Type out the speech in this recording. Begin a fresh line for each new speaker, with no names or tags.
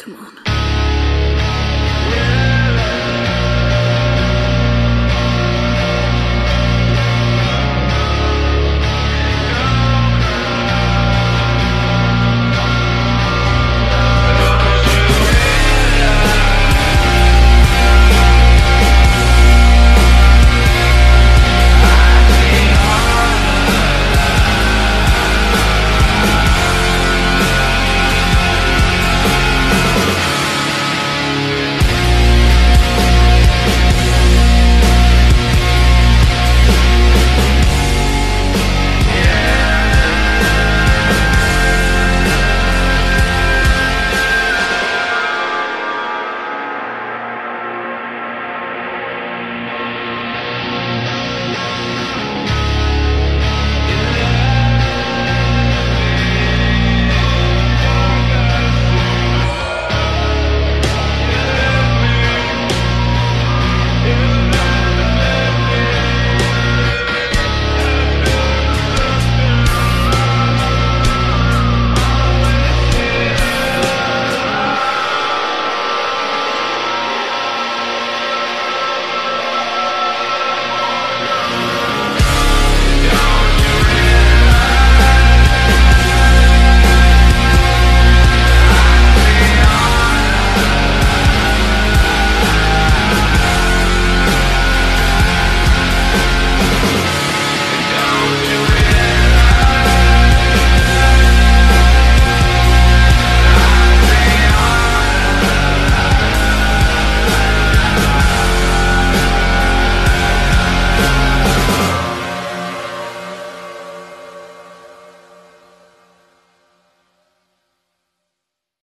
Come on.